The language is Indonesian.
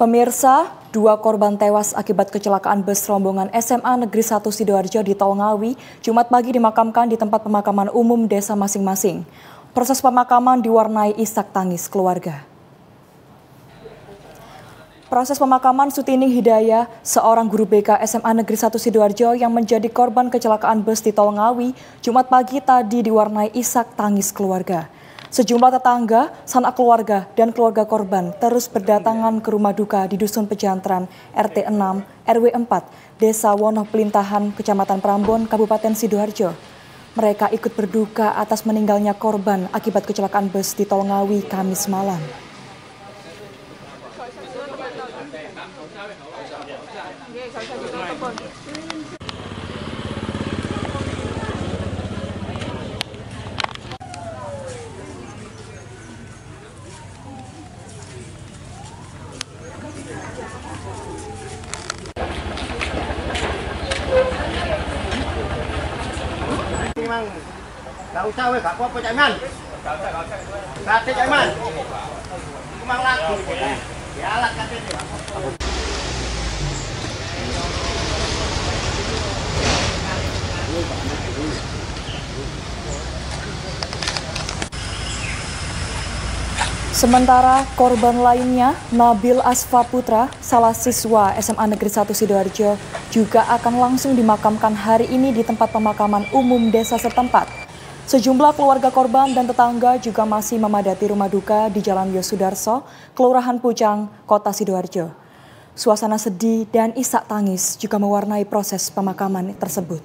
Pemirsa, dua korban tewas akibat kecelakaan bus rombongan SMA Negeri 1 Sidoarjo di Tol Ngawi, Jumat pagi dimakamkan di tempat pemakaman umum desa masing-masing. Proses pemakaman diwarnai isak tangis keluarga. Proses pemakaman Sutini Hidayah, seorang guru BK SMA Negeri 1 Sidoarjo yang menjadi korban kecelakaan bus di Tol Ngawi, Jumat pagi tadi diwarnai isak tangis keluarga. Sejumlah tetangga, sanak keluarga, dan keluarga korban terus berdatangan ke rumah duka di Dusun Pejantran, RT 6, RW 4, Desa Wonoh Pelintahan, Kecamatan Prambon, Kabupaten Sidoarjo. Mereka ikut berduka atas meninggalnya korban akibat kecelakaan bus di Tol Ngawi Kamis malam. mang. Gak usah weh gak apa-apa cak iman gak usah gak usah gak usah cak iman kemang lagi eh, ya alat katanya Sementara korban lainnya, Nabil Asfa Putra, salah siswa SMA Negeri 1 Sidoarjo, juga akan langsung dimakamkan hari ini di tempat pemakaman umum desa setempat. Sejumlah keluarga korban dan tetangga juga masih memadati rumah duka di Jalan Yosudarso, Kelurahan Pucang, Kota Sidoarjo. Suasana sedih dan isak tangis juga mewarnai proses pemakaman tersebut.